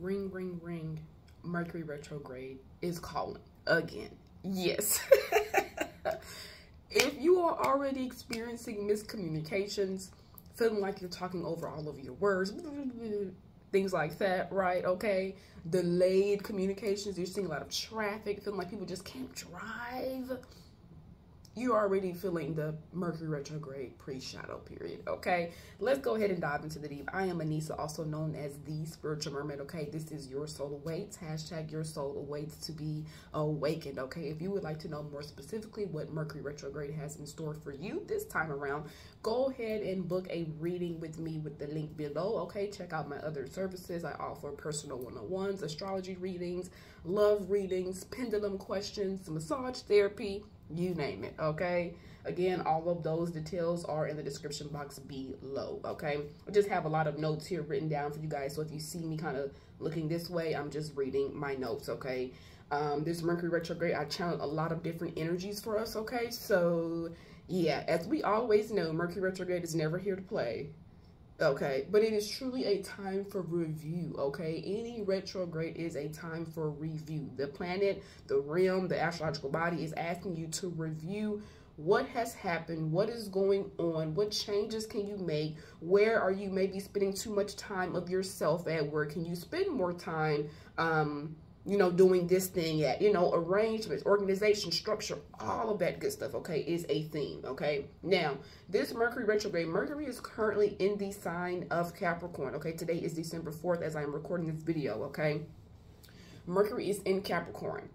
ring, ring, ring. Mercury retrograde is calling again. Yes. if you are already experiencing miscommunications, feeling like you're talking over all of your words, things like that, right? Okay. Delayed communications, you're seeing a lot of traffic, feeling like people just can't drive you're already feeling the Mercury retrograde pre-shadow period, okay? Let's go ahead and dive into the deep. I am Anissa, also known as the Spiritual Mermaid, okay? This is Your Soul Awaits, hashtag Your Soul Awaits to be awakened, okay? If you would like to know more specifically what Mercury retrograde has in store for you this time around, go ahead and book a reading with me with the link below, okay? Check out my other services. I offer personal one-on-ones, astrology readings, love readings, pendulum questions, massage therapy, you name it, okay? Again, all of those details are in the description box below, okay? I just have a lot of notes here written down for you guys, so if you see me kind of looking this way, I'm just reading my notes, okay? Um, this Mercury retrograde, I channeled a lot of different energies for us, okay? So, yeah, as we always know, Mercury retrograde is never here to play. Okay, but it is truly a time for review, okay? Any retrograde is a time for review. The planet, the realm, the astrological body is asking you to review what has happened, what is going on, what changes can you make, where are you maybe spending too much time of yourself at work, can you spend more time um, you know, doing this thing at, you know, arrangements, organization, structure, all of that good stuff, okay, is a theme, okay? Now, this Mercury retrograde, Mercury is currently in the sign of Capricorn, okay? Today is December 4th as I am recording this video, okay? Mercury is in Capricorn.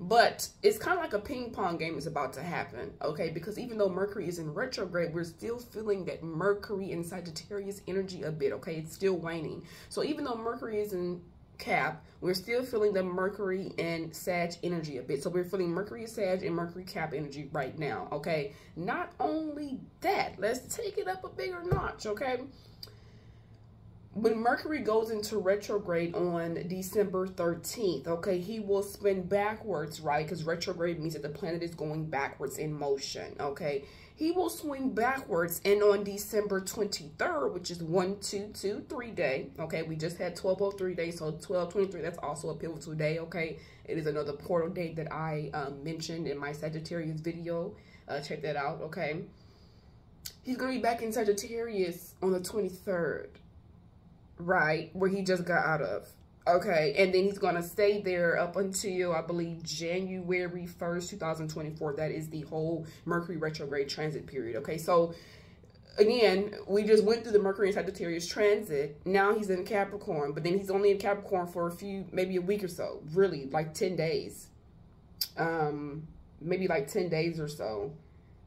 But it's kind of like a ping pong game is about to happen, okay? Because even though Mercury is in retrograde, we're still feeling that Mercury in Sagittarius energy a bit, okay? It's still waning. So even though Mercury is in Cap, we're still feeling the Mercury and Sag energy a bit. So we're feeling Mercury Sag and Mercury Cap energy right now, okay? Not only that, let's take it up a bigger notch, okay? When Mercury goes into retrograde on December 13th, okay, he will spin backwards, right? Because retrograde means that the planet is going backwards in motion, okay? He will swing backwards and on December 23rd, which is 1223 day, okay, we just had 1203 days, so 1223, that's also a pivotal day, okay? It is another portal date that I um, mentioned in my Sagittarius video. Uh, check that out, okay? He's going to be back in Sagittarius on the 23rd, right, where he just got out of. Okay, and then he's going to stay there up until, I believe, January 1st, 2024. That is the whole Mercury retrograde transit period. Okay, so again, we just went through the Mercury and Sagittarius transit. Now he's in Capricorn, but then he's only in Capricorn for a few, maybe a week or so. Really, like 10 days. Um, maybe like 10 days or so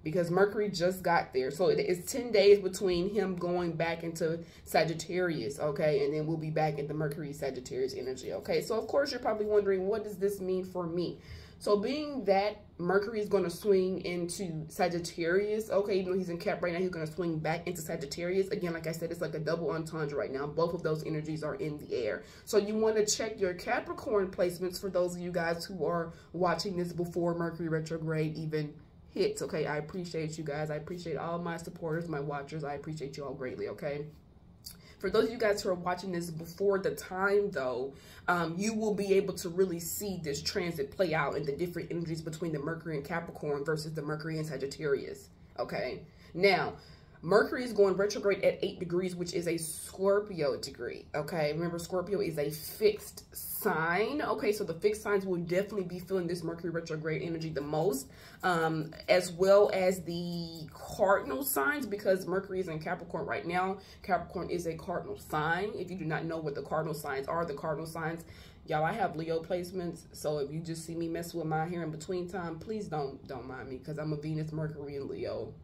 because Mercury just got there. So it is 10 days between him going back into Sagittarius, okay? And then we'll be back in the Mercury Sagittarius energy, okay? So, of course, you're probably wondering, what does this mean for me? So being that Mercury is going to swing into Sagittarius, okay, even though he's in Cap right now, he's going to swing back into Sagittarius. Again, like I said, it's like a double entendre right now. Both of those energies are in the air. So you want to check your Capricorn placements for those of you guys who are watching this before Mercury retrograde even hits, okay? I appreciate you guys. I appreciate all my supporters, my watchers. I appreciate you all greatly, okay? For those of you guys who are watching this before the time, though, um, you will be able to really see this transit play out in the different energies between the Mercury and Capricorn versus the Mercury and Sagittarius, okay? Now, Mercury is going retrograde at 8 degrees, which is a Scorpio degree, okay? Remember, Scorpio is a fixed sign. Okay, so the fixed signs will definitely be feeling this Mercury retrograde energy the most, um, as well as the cardinal signs, because Mercury is in Capricorn right now. Capricorn is a cardinal sign. If you do not know what the cardinal signs are, the cardinal signs, y'all, I have Leo placements, so if you just see me mess with my hair in between time, please don't don't mind me, because I'm a Venus, Mercury, and Leo.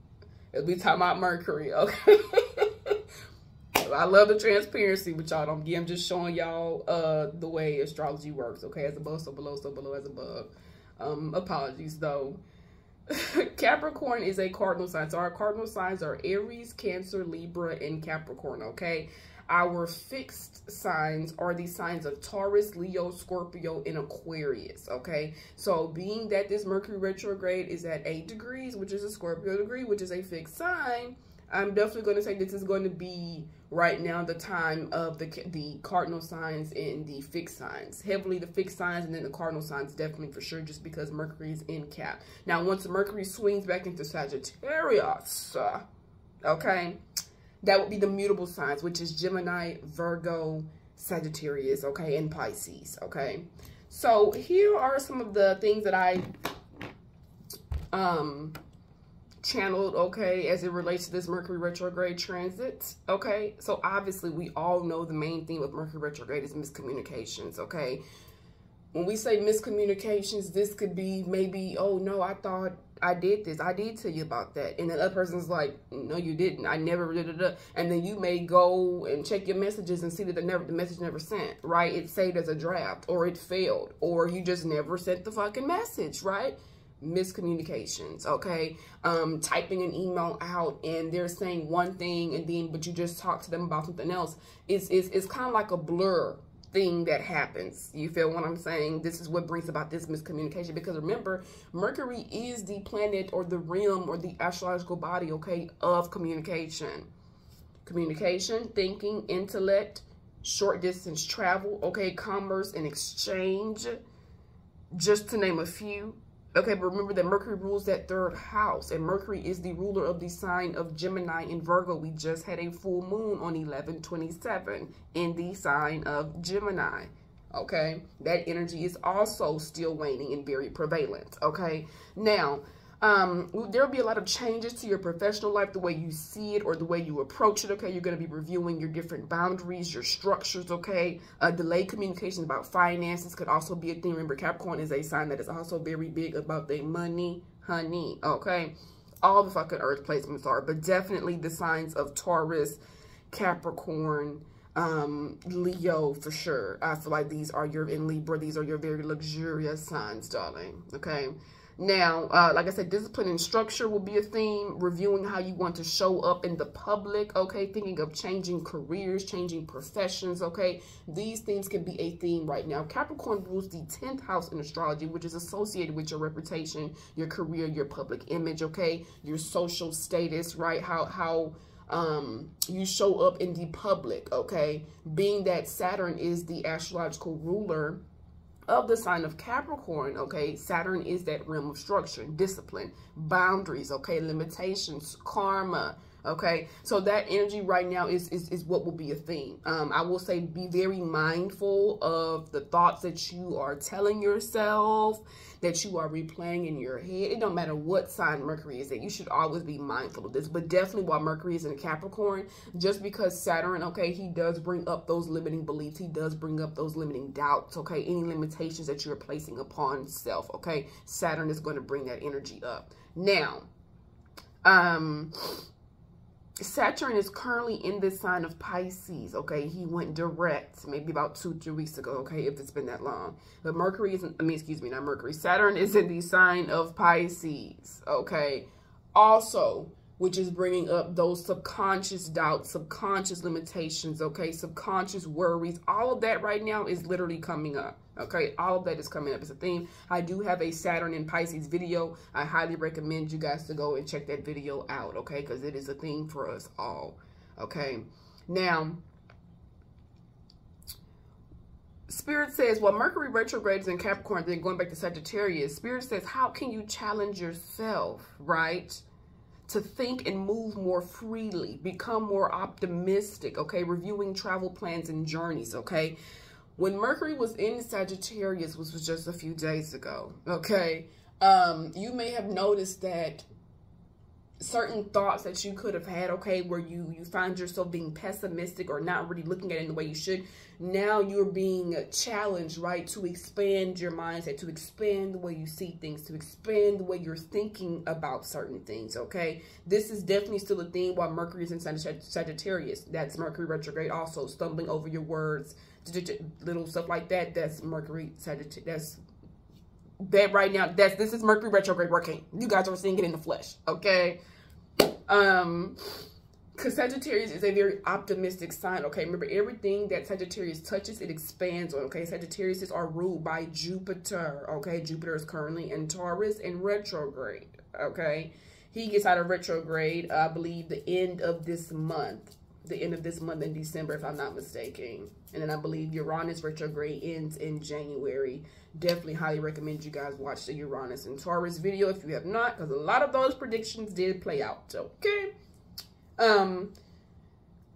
Be talking about Mercury, okay? I love the transparency, but y'all don't get. I'm just showing y'all uh the way astrology works. Okay, as above, so below, so below, as above. Um, apologies though. Capricorn is a cardinal sign. So our cardinal signs are Aries, Cancer, Libra, and Capricorn. Okay. Our fixed signs are the signs of Taurus, Leo, Scorpio, and Aquarius, okay? So being that this Mercury retrograde is at 8 degrees, which is a Scorpio degree, which is a fixed sign, I'm definitely going to say this is going to be right now the time of the the cardinal signs and the fixed signs. Heavily the fixed signs and then the cardinal signs definitely for sure just because Mercury is in Cap. Now once Mercury swings back into Sagittarius, okay, that would be the mutable signs, which is Gemini, Virgo, Sagittarius, okay, and Pisces, okay. So here are some of the things that I um channeled, okay, as it relates to this Mercury retrograde transit, okay? So obviously we all know the main theme of Mercury retrograde is miscommunications, okay? When we say miscommunications, this could be maybe, oh no, I thought I did this. I did tell you about that. And the other person's like, no, you didn't. I never did it. And then you may go and check your messages and see that the never the message never sent, right? It's saved as a draft or it failed or you just never sent the fucking message, right? miscommunications okay um typing an email out and they're saying one thing and then but you just talk to them about something else it's it's, it's kind of like a blur thing that happens. You feel what i'm saying? This is what brings about this miscommunication. Because remember mercury is the planet or the realm or the astrological body okay of communication. Communication thinking intellect short distance travel okay commerce and exchange just to name a few Okay, but remember that Mercury rules that third house, and Mercury is the ruler of the sign of Gemini and Virgo. We just had a full moon on 1127 in the sign of Gemini. Okay, that energy is also still waning and very prevalent. Okay, now um, there'll be a lot of changes to your professional life, the way you see it or the way you approach it, okay? You're going to be reviewing your different boundaries, your structures, okay? Uh, delayed communication about finances could also be a thing. Remember, Capricorn is a sign that is also very big about their money, honey, okay? All the fucking earth placements are, but definitely the signs of Taurus, Capricorn, um, Leo for sure. I feel like these are your, in Libra, these are your very luxurious signs, darling, okay? Now, uh, like I said, discipline and structure will be a theme. Reviewing how you want to show up in the public, okay? Thinking of changing careers, changing professions, okay? These things can be a theme right now. Capricorn rules the 10th house in astrology, which is associated with your reputation, your career, your public image, okay? Your social status, right? How, how, um, you show up in the public, okay? Being that Saturn is the astrological ruler of the sign of Capricorn, okay, Saturn is that realm of structure, discipline, boundaries, okay, limitations, karma, okay? So that energy right now is, is is what will be a theme. Um i will say be very mindful of the thoughts that you are telling yourself that you are replaying in your head. It don't matter what sign mercury is at you should always be mindful of this. But definitely while mercury is in capricorn just because saturn okay he does bring up those limiting beliefs he does bring up those limiting doubts okay any limitations that you're placing upon self okay saturn is going to bring that energy up. Now um Saturn is currently in this sign of Pisces, okay? He went direct maybe about two, three weeks ago, okay, if it's been that long. But Mercury isn't, I mean, excuse me, not Mercury. Saturn is in the sign of Pisces, okay? Also, which is bringing up those subconscious doubts, subconscious limitations, okay, subconscious worries. All of that right now is literally coming up, okay? All of that is coming up as a theme. I do have a Saturn in Pisces video. I highly recommend you guys to go and check that video out, okay, because it is a theme for us all, okay? Now, Spirit says, well, Mercury retrogrades in Capricorn, then going back to Sagittarius, Spirit says, how can you challenge yourself, right? To think and move more freely, become more optimistic, okay? Reviewing travel plans and journeys, okay? When Mercury was in Sagittarius, which was just a few days ago, okay? Um, you may have noticed that certain thoughts that you could have had, okay, where you, you find yourself being pessimistic or not really looking at it in the way you should, now you're being challenged, right, to expand your mindset, to expand the way you see things, to expand the way you're thinking about certain things, okay? This is definitely still a thing while Mercury is in Sagittarius. That's Mercury retrograde also, stumbling over your words, little stuff like that. That's Mercury Sagittarius. That's that right now. That's This is Mercury retrograde working. You guys are seeing it in the flesh, okay? Um, because Sagittarius is a very optimistic sign, okay? Remember, everything that Sagittarius touches, it expands on, okay? Sagittarius are ruled by Jupiter, okay? Jupiter is currently in Taurus in retrograde, okay? He gets out of retrograde, I believe, the end of this month. The end of this month in December, if I'm not mistaken. And then I believe Uranus retrograde ends in January. Definitely highly recommend you guys watch the Uranus and Taurus video if you have not, because a lot of those predictions did play out. Okay. Um,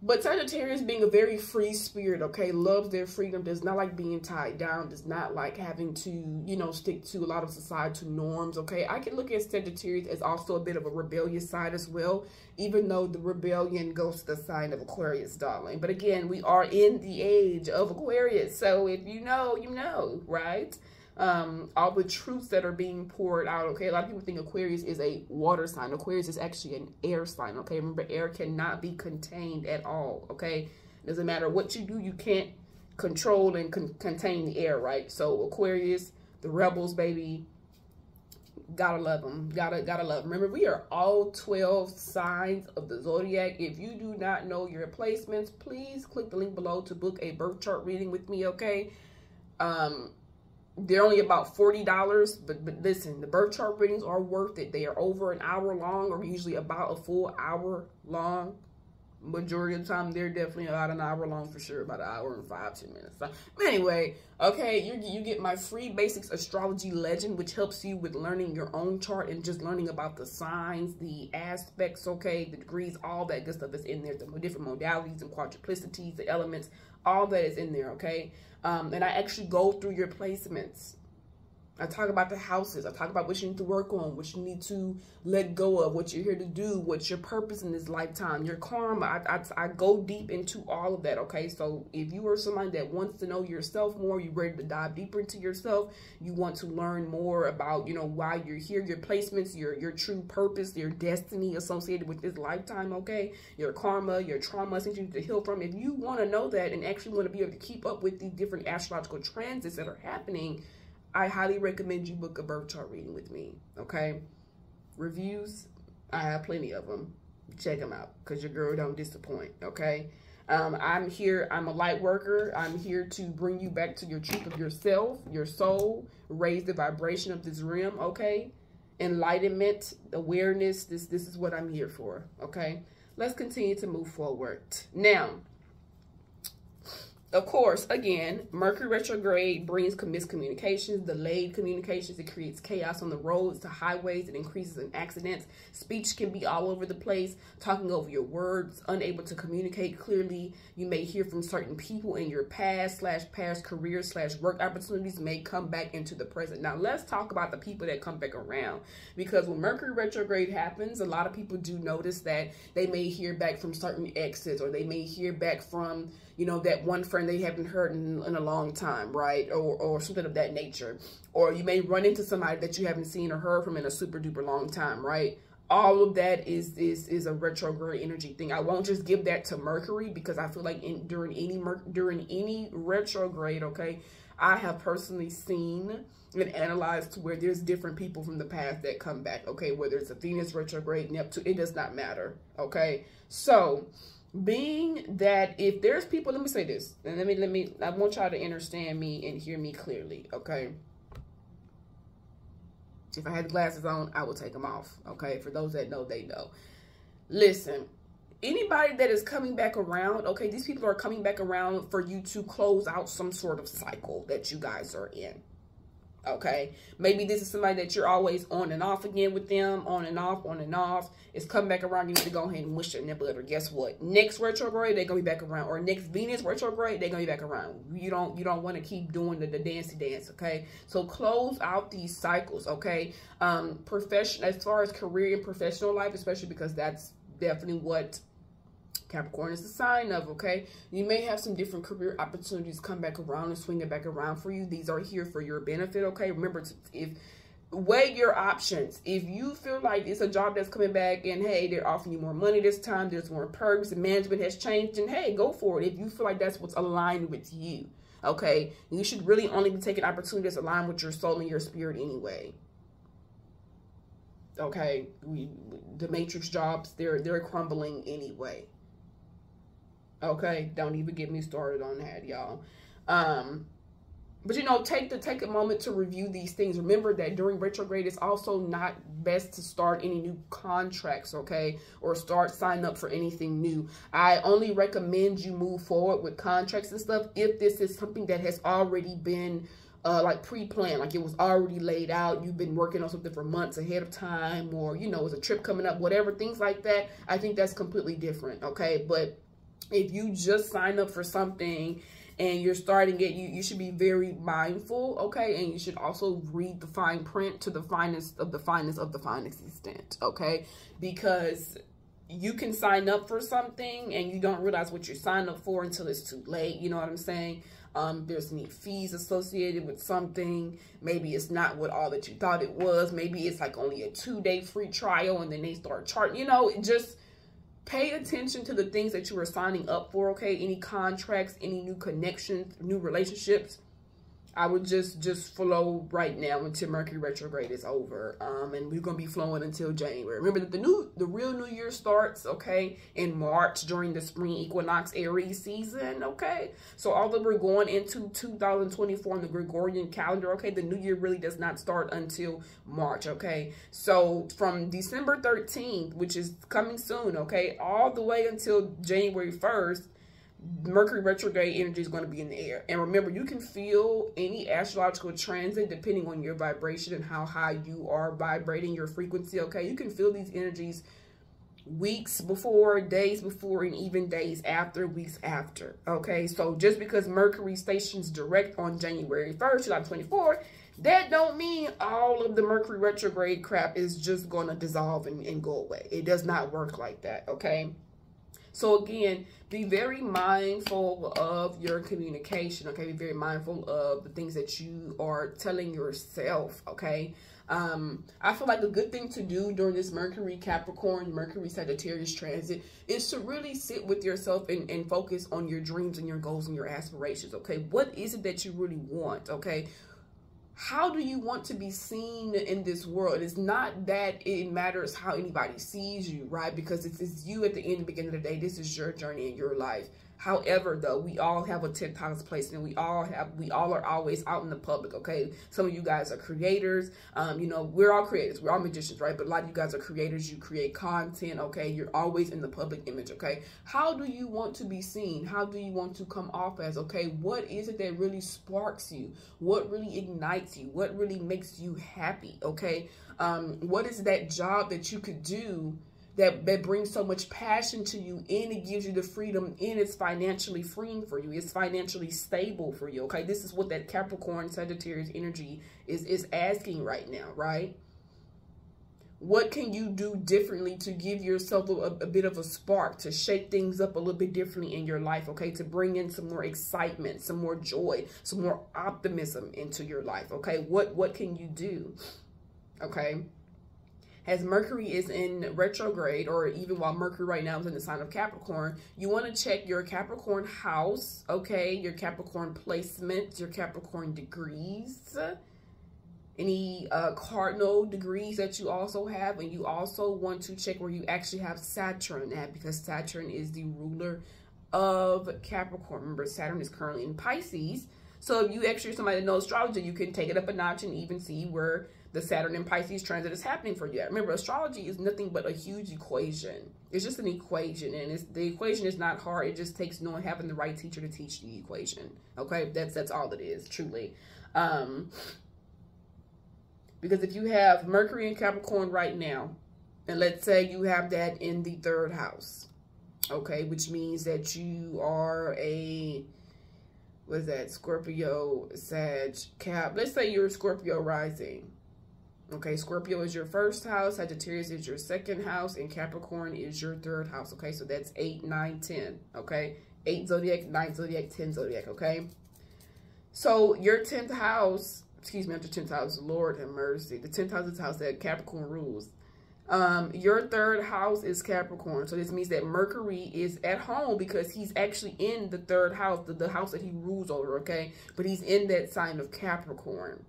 but Sagittarius being a very free spirit, okay, loves their freedom, does not like being tied down, does not like having to, you know, stick to a lot of societal norms, okay. I can look at Sagittarius as also a bit of a rebellious side as well, even though the rebellion goes to the sign of Aquarius, darling. But again, we are in the age of Aquarius, so if you know, you know, right? Um, all the truths that are being poured out. Okay, a lot of people think Aquarius is a water sign. Aquarius is actually an air sign. Okay, remember, air cannot be contained at all. Okay, doesn't matter what you do, you can't control and con contain the air, right? So Aquarius, the rebels, baby, gotta love them. Gotta gotta love them. Remember, we are all 12 signs of the zodiac. If you do not know your placements, please click the link below to book a birth chart reading with me, okay? Um, they're only about $40 but but listen the birth chart readings are worth it. They are over an hour long or usually about a full hour long. Majority of the time they're definitely about an hour long for sure about an hour and five ten minutes. So, anyway okay you, you get my free basics astrology legend which helps you with learning your own chart and just learning about the signs the aspects okay the degrees all that good stuff is in there the different modalities and quadruplicities the elements all that is in there okay um, and I actually go through your placements. I talk about the houses. I talk about what you need to work on, what you need to let go of, what you're here to do, what's your purpose in this lifetime, your karma. I, I, I go deep into all of that, okay? So if you are somebody that wants to know yourself more, you're ready to dive deeper into yourself, you want to learn more about, you know, why you're here, your placements, your, your true purpose, your destiny associated with this lifetime, okay? Your karma, your trauma, things you need to heal from. If you want to know that and actually want to be able to keep up with the different astrological transits that are happening, I highly recommend you book a birth chart reading with me, okay? Reviews, I have plenty of them. Check them out because your girl don't disappoint, okay? Um, I'm here, I'm a light worker. I'm here to bring you back to your truth of yourself, your soul, raise the vibration of this realm, okay? Enlightenment, awareness, this, this is what I'm here for, okay? Let's continue to move forward. Now, of course, again, Mercury retrograde brings miscommunications, delayed communications. It creates chaos on the roads to highways. It increases in accidents. Speech can be all over the place, talking over your words, unable to communicate clearly. You may hear from certain people in your past slash past career slash work opportunities may come back into the present. Now, let's talk about the people that come back around because when Mercury retrograde happens, a lot of people do notice that they may hear back from certain exes or they may hear back from you know, that one friend they haven't heard in, in a long time, right? Or, or something of that nature. Or you may run into somebody that you haven't seen or heard from in a super duper long time, right? all of that is is is a retrograde energy thing. I won't just give that to Mercury because I feel like in during any during any retrograde, okay, I have personally seen and analyzed to where there's different people from the past that come back, okay, whether it's a Venus retrograde, Neptune, it does not matter, okay? So, being that if there's people, let me say this, and let me, let me, I want y'all to understand me and hear me clearly, okay? If I had the glasses on, I would take them off, okay? For those that know, they know. Listen, anybody that is coming back around, okay, these people are coming back around for you to close out some sort of cycle that you guys are in okay. Maybe this is somebody that you're always on and off again with them on and off on and off. It's come back around. You need to go ahead and mush it nipple or guess what? Next retrograde they're gonna be back around. Or next venus retrograde they're gonna be back around. You don't you don't want to keep doing the, the dancey dance okay? So close out these cycles okay? Um profession as far as career and professional life especially because that's definitely what Capricorn is the sign of, okay? You may have some different career opportunities come back around and swing it back around for you. These are here for your benefit, okay? Remember, to, if weigh your options. If you feel like it's a job that's coming back and, hey, they're offering you more money this time, there's more perks, and management has changed, and hey, go for it. If you feel like that's what's aligned with you, okay? You should really only be taking opportunities aligned with your soul and your spirit anyway okay we the matrix jobs they're they're crumbling anyway Okay, don't even get me started on that, y'all. Um, but you know, take the take a moment to review these things. Remember that during retrograde, it's also not best to start any new contracts, okay, or start sign up for anything new. I only recommend you move forward with contracts and stuff if this is something that has already been uh, like pre-planned, like it was already laid out. You've been working on something for months ahead of time, or you know, it's a trip coming up, whatever, things like that. I think that's completely different, okay? But if you just sign up for something and you're starting it, you, you should be very mindful, okay? And you should also read the fine print to the finest of the finest of the finest extent, okay? Because you can sign up for something and you don't realize what you're signing up for until it's too late. You know what I'm saying? Um, there's any fees associated with something. Maybe it's not what all that you thought it was. Maybe it's like only a two day free trial and then they start charging. You know, it just pay attention to the things that you are signing up for. Okay, any contracts, any new connections, new relationships. I would just just flow right now until Mercury retrograde is over. Um, and we're gonna be flowing until January. Remember that the new the real new year starts, okay, in March during the spring equinox Aries season, okay? So although we're going into 2024 on the Gregorian calendar, okay, the new year really does not start until March, okay? So from December 13th, which is coming soon, okay, all the way until January 1st, Mercury retrograde energy is going to be in the air. And remember, you can feel any astrological transit depending on your vibration and how high you are vibrating your frequency, okay? You can feel these energies weeks before, days before, and even days after, weeks after, okay? So just because Mercury stations direct on January 1st, 2024, that don't mean all of the Mercury retrograde crap is just going to dissolve and, and go away. It does not work like that, okay? So again, be very mindful of your communication, okay? Be very mindful of the things that you are telling yourself, okay? Um, I feel like a good thing to do during this Mercury Capricorn, Mercury Sagittarius transit is to really sit with yourself and, and focus on your dreams and your goals and your aspirations, okay? What is it that you really want, okay? How do you want to be seen in this world? It's not that it matters how anybody sees you, right? Because it's, it's you at the end and beginning of the day. This is your journey in your life. However, though, we all have a 10th house place and we all have, we all are always out in the public, okay? Some of you guys are creators. Um, you know, we're all creators. We're all magicians, right? But a lot of you guys are creators. You create content, okay? You're always in the public image, okay? How do you want to be seen? How do you want to come off as, okay? What is it that really sparks you? What really ignites you? What really makes you happy, okay? Um, what is that job that you could do that, that brings so much passion to you and it gives you the freedom and it's financially freeing for you. It's financially stable for you. Okay. This is what that Capricorn Sagittarius energy is, is asking right now, right? What can you do differently to give yourself a, a, bit of a spark, to shake things up a little bit differently in your life, okay? To bring in some more excitement, some more joy, some more optimism into your life, okay? What, what can you do, okay? As Mercury is in retrograde, or even while Mercury right now is in the sign of Capricorn, you want to check your Capricorn house, okay? Your Capricorn placement, your Capricorn degrees, any uh, cardinal degrees that you also have. And you also want to check where you actually have Saturn at because Saturn is the ruler of Capricorn. Remember, Saturn is currently in Pisces. So if you actually somebody that knows astrology, you can take it up a notch and even see where the Saturn and Pisces transit is happening for you. Remember, astrology is nothing but a huge equation. It's just an equation, and it's the equation is not hard. It just takes knowing having the right teacher to teach the equation. Okay, that's that's all it is, truly. Um, because if you have Mercury and Capricorn right now, and let's say you have that in the third house, okay, which means that you are a was that Scorpio, Sag, Cap. Let's say you're Scorpio rising Okay, Scorpio is your first house, Sagittarius is your second house, and Capricorn is your third house. Okay, so that's 8, 9, 10. Okay, 8 zodiac, 9 zodiac, 10 zodiac. Okay, so your 10th house, excuse me, not the 10th house, Lord have mercy. The 10th house is house that Capricorn rules. Um, your third house is Capricorn. So this means that Mercury is at home because he's actually in the third house, the, the house that he rules over, okay? But he's in that sign of Capricorn.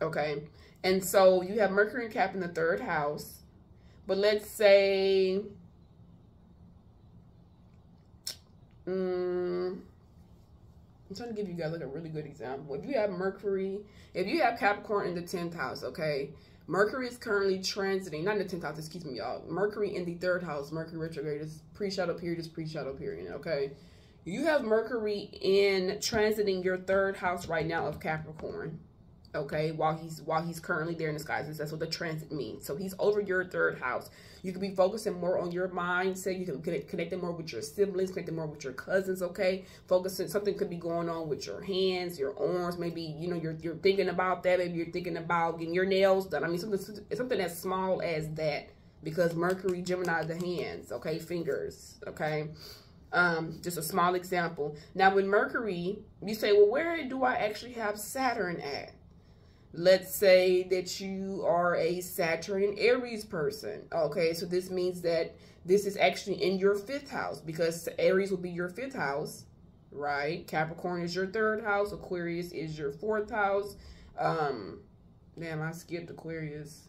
Okay. And so you have Mercury and Cap in the third house. But let's say, um, I'm trying to give you guys like a really good example. If you have Mercury, if you have Capricorn in the 10th house, okay, Mercury is currently transiting, not in the 10th house, excuse me, y'all. Mercury in the third house, Mercury retrograde is pre-shadow period, is pre-shadow period, okay? You have Mercury in transiting your third house right now of Capricorn okay while he's while he's currently there in skies that's what the transit means. So he's over your third house. You can be focusing more on your mindset. You can connect connecting more with your siblings connecting more with your cousins okay? Focusing something could be going on with your hands your arms maybe you know you're you're thinking about that. Maybe you're thinking about getting your nails done. I mean something something as small as that. Because mercury gemini the hands okay? Fingers okay? Um, just a small example. Now, with Mercury, you say, well, where do I actually have Saturn at? Let's say that you are a Saturn and Aries person. Okay, so this means that this is actually in your fifth house because Aries will be your fifth house, right? Capricorn is your third house. Aquarius is your fourth house. Um, damn, I skipped Aquarius.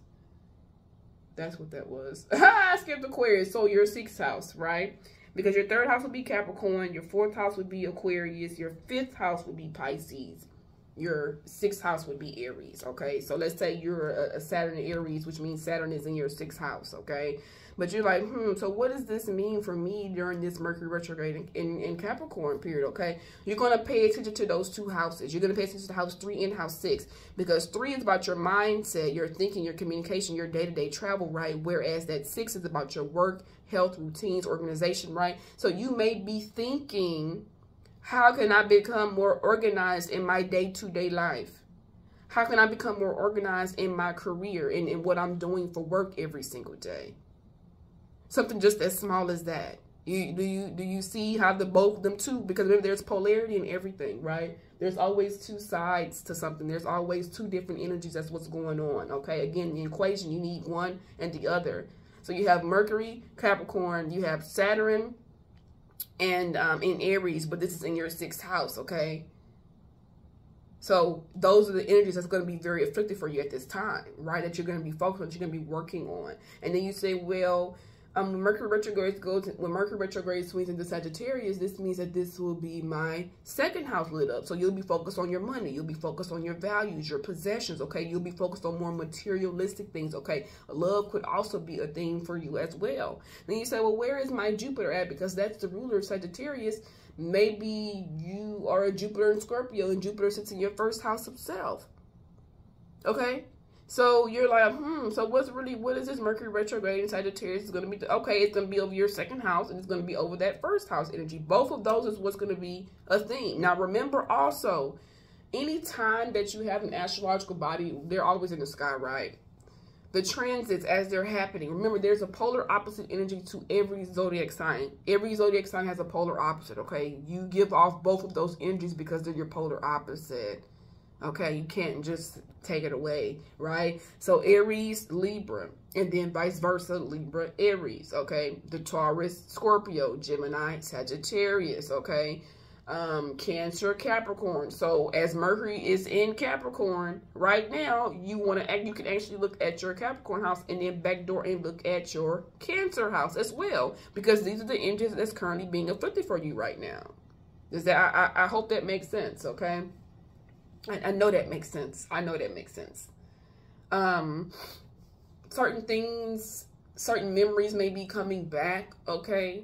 That's what that was. I skipped Aquarius. So your sixth house, right? Because your third house would be Capricorn. Your fourth house would be Aquarius. Your fifth house would be Pisces your sixth house would be Aries, okay? So let's say you're a, a Saturn Aries, which means Saturn is in your sixth house, okay? But you're like, hmm, so what does this mean for me during this Mercury retrograde in, in, in Capricorn period, okay? You're going to pay attention to those two houses. You're going to pay attention to house three and house six because three is about your mindset, your thinking, your communication, your day-to-day -day travel, right? Whereas that six is about your work, health, routines, organization, right? So you may be thinking how can I become more organized in my day-to-day -day life? How can I become more organized in my career and in what I'm doing for work every single day? Something just as small as that. You, do you do you see how the both them too? Because remember, there's polarity in everything, right? There's always two sides to something. There's always two different energies. That's what's going on. Okay. Again, the equation you need one and the other. So you have Mercury, Capricorn. You have Saturn, and um, in Aries, but this is in your sixth house, okay? So those are the energies that's going to be very afflicted for you at this time, right? That you're going to be focused on, you're going to be working on. And then you say, well, um, Mercury retrograde goes, when Mercury retrograde swings into Sagittarius, this means that this will be my second house lit up. So you'll be focused on your money. You'll be focused on your values, your possessions. Okay, you'll be focused on more materialistic things. Okay, love could also be a thing for you as well. Then you say, well, where is my Jupiter at? Because that's the ruler of Sagittarius. Maybe you are a Jupiter in Scorpio, and Jupiter sits in your first house of self. Okay, so you're like, hmm, so what's really, what is this Mercury retrograde in Sagittarius is going to be? Okay, it's going to be over your second house and it's going to be over that first house energy. Both of those is what's going to be a theme. Now, remember also, anytime that you have an astrological body, they're always in the sky, right? The transits as they're happening. Remember, there's a polar opposite energy to every zodiac sign. Every zodiac sign has a polar opposite, okay? You give off both of those energies because they're your polar opposite. Okay, you can't just take it away, right? So Aries, Libra, and then vice versa, Libra, Aries, okay? The Taurus, Scorpio, Gemini, Sagittarius, okay? Um, Cancer, Capricorn. So as Mercury is in Capricorn right now, you want to act you can actually look at your Capricorn house and then backdoor and look at your Cancer house as well because these are the engines that's currently being afflicted for you right now. Does that I, I hope that makes sense, okay? I, I know that makes sense. I know that makes sense. Um, certain things, certain memories may be coming back, okay?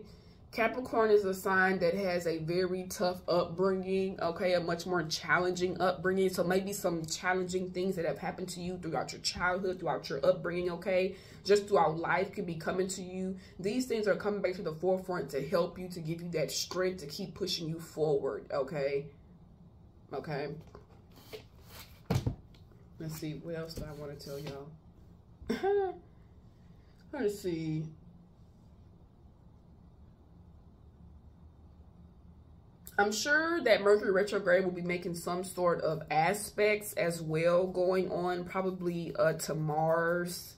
Capricorn is a sign that has a very tough upbringing, okay? A much more challenging upbringing. So maybe some challenging things that have happened to you throughout your childhood, throughout your upbringing, okay? Just throughout life could be coming to you. These things are coming back to the forefront to help you, to give you that strength to keep pushing you forward, okay? Okay? Let's see, what else do I want to tell y'all? Let's see. I'm sure that Mercury retrograde will be making some sort of aspects as well going on, probably uh, to Mars.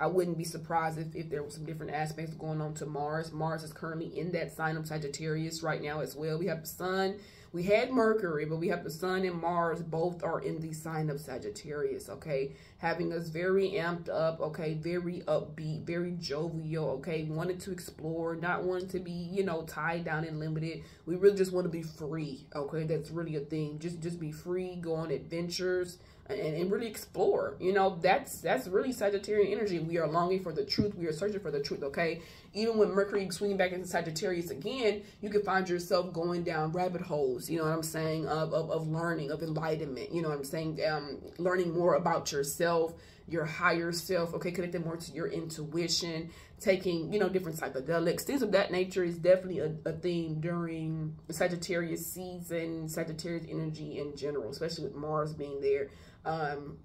I wouldn't be surprised if, if there were some different aspects going on to Mars. Mars is currently in that sign of Sagittarius right now as well. We have the sun, We had Mercury, but we have the Sun and Mars. Both are in the sign of Sagittarius, okay? Having us very amped up, okay? Very upbeat, very jovial, okay? Wanted to explore, not wanting to be, you know, tied down and limited. We really just want to be free, okay? That's really a thing. Just, just be free, go on adventures and, and really explore. You know, that's that's really Sagittarian energy. We are longing for the truth. We are searching for the truth. Okay, even when Mercury swinging back into Sagittarius again, you can find yourself going down rabbit holes. You know what I'm saying? Of of, of learning, of enlightenment. You know what I'm saying? Um, learning more about yourself, your higher self. Okay, connecting more to your intuition. Taking, you know, different psychedelics, things of that nature is definitely a, a theme during Sagittarius season, Sagittarius energy in general, especially with Mars being there. Um,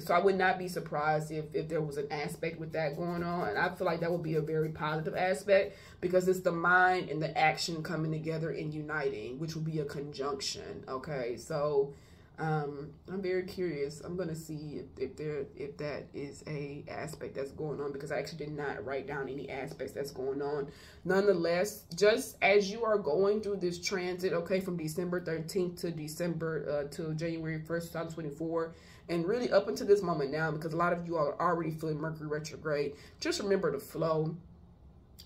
so I would not be surprised if, if there was an aspect with that going on. And I feel like that would be a very positive aspect because it's the mind and the action coming together and uniting, which would be a conjunction. Okay. So um, I'm very curious. I'm gonna see if, if there if that is a aspect that's going on because I actually did not write down any aspects that's going on. Nonetheless, just as you are going through this transit, okay, from December 13th to December uh, to January 1st, 2024, and really up until this moment now, because a lot of you are already feeling Mercury retrograde, just remember to flow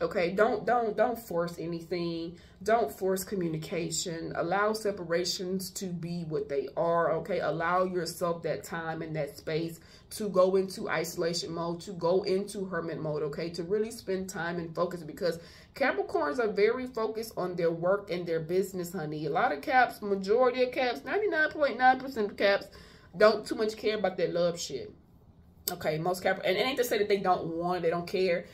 okay? Don't don't don't force anything. Don't force communication. Allow separations to be what they are okay? Allow yourself that time and that space to go into isolation mode to go into hermit mode okay? To really spend time and focus because capricorns are very focused on their work and their business honey. A lot of caps majority of caps 99.9 percent of caps don't too much care about that love shit. Okay most cap and it ain't to say that they don't want they don't care.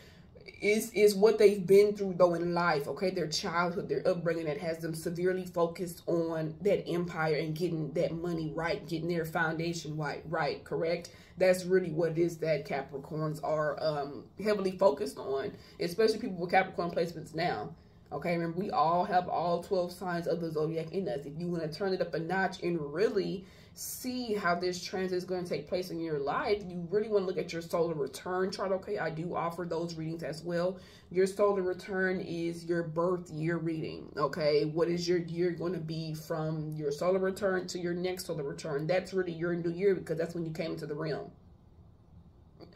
Is is what they've been through though in life okay? Their childhood their upbringing that has them severely focused on that empire and getting that money right getting their foundation right right correct? That's really what it is that capricorns are um heavily focused on especially people with capricorn placements now okay? Remember we all have all 12 signs of the zodiac in us. If you want to turn it up a notch and really see how this transit is going to take place in your life, you really want to look at your solar return chart. Okay, I do offer those readings as well. Your solar return is your birth year reading. Okay, what is your year going to be from your solar return to your next solar return? That's really your new year because that's when you came into the realm.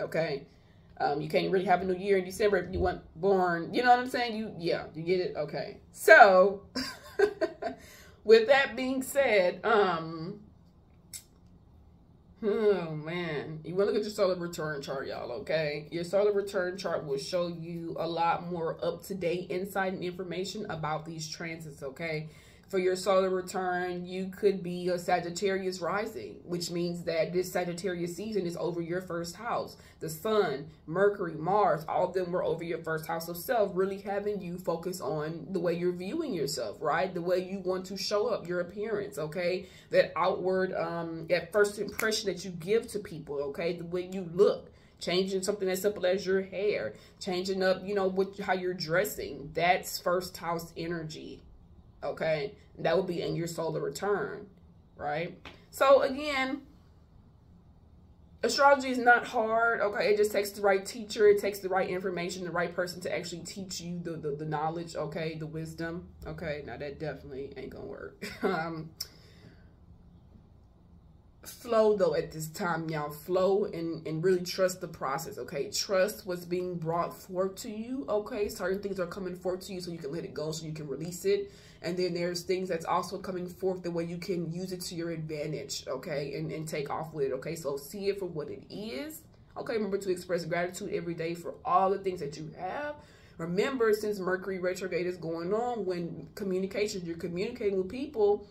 Okay. Um, you can't really have a new year in December if you weren't born. You know what I'm saying? You, yeah, you get it? Okay. So, with that being said, um, Oh man, you want to look at your solar return chart, y'all, okay? Your solar return chart will show you a lot more up-to-date insight and information about these transits, okay? For your solar return, you could be a Sagittarius rising, which means that this Sagittarius season is over your first house. The Sun, Mercury, Mars, all of them were over your first house of self, really having you focus on the way you're viewing yourself, right? The way you want to show up, your appearance, okay? That outward, um, that first impression that you give to people, okay? The way you look changing something as simple as your hair, changing up, you know, what how you're dressing. That's first house energy. Okay that would be in your solar return, right? So again, astrology is not hard, okay? It just takes the right teacher. It takes the right information, the right person to actually teach you the, the, the knowledge, okay? The wisdom, okay? Now, that definitely ain't gonna work. um, flow though at this time y'all flow and and really trust the process okay trust what's being brought forth to you okay certain things are coming forth to you so you can let it go so you can release it and then there's things that's also coming forth the way you can use it to your advantage okay and, and take off with it okay? So see it for what it is okay? Remember to express gratitude every day for all the things that you have. Remember since mercury retrograde is going on when communications you're communicating with people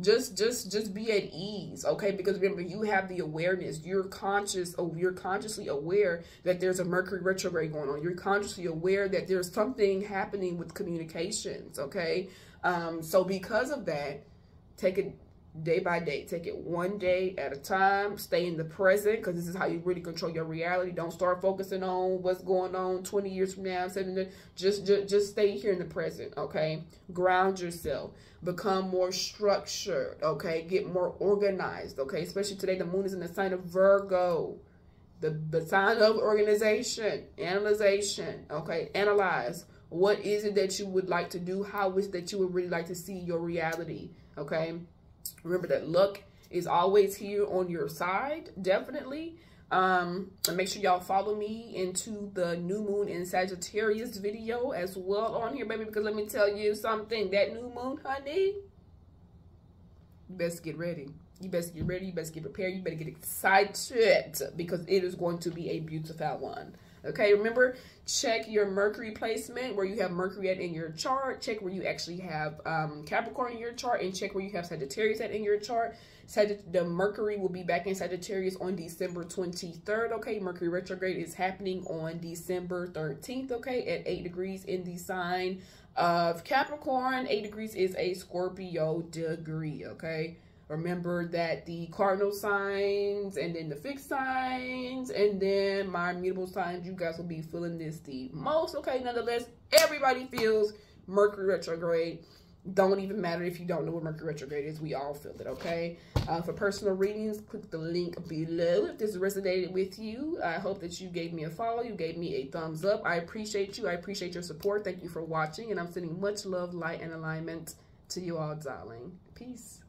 just just just be at ease okay? Because remember you have the awareness. You're conscious oh you're consciously aware that there's a mercury retrograde going on. You're consciously aware that there's something happening with communications okay um so because of that take it day by day take it one day at a time stay in the present because this is how you really control your reality don't start focusing on what's going on 20 years from now just just just stay here in the present okay ground yourself become more structured, okay? Get more organized, okay? Especially today, the moon is in the sign of Virgo. The, the sign of organization, analyzation, okay? Analyze. What is it that you would like to do? How is that you would really like to see your reality Okay. Remember that luck is always here on your side, definitely. Um, and make sure y'all follow me into the new moon in Sagittarius video as well on here, baby, because let me tell you something. That new moon, honey, you best get ready. You best get ready. You best get prepared. You better get excited because it is going to be a beautiful one. Okay, remember, check your Mercury placement where you have Mercury at in your chart. Check where you actually have um, Capricorn in your chart and check where you have Sagittarius at in your chart. Sagitt the Mercury will be back in Sagittarius on December 23rd, okay? Mercury retrograde is happening on December 13th, okay, at 8 degrees in the sign of Capricorn. 8 degrees is a Scorpio degree, okay? Remember that the cardinal signs and then the fixed signs and then my immutable signs, you guys will be feeling this the most. Okay, nonetheless, everybody feels Mercury retrograde. Don't even matter if you don't know what Mercury retrograde is. We all feel it, okay? Uh, for personal readings, click the link below. If this resonated with you, I hope that you gave me a follow. You gave me a thumbs up. I appreciate you. I appreciate your support. Thank you for watching. And I'm sending much love, light, and alignment to you all, darling. Peace.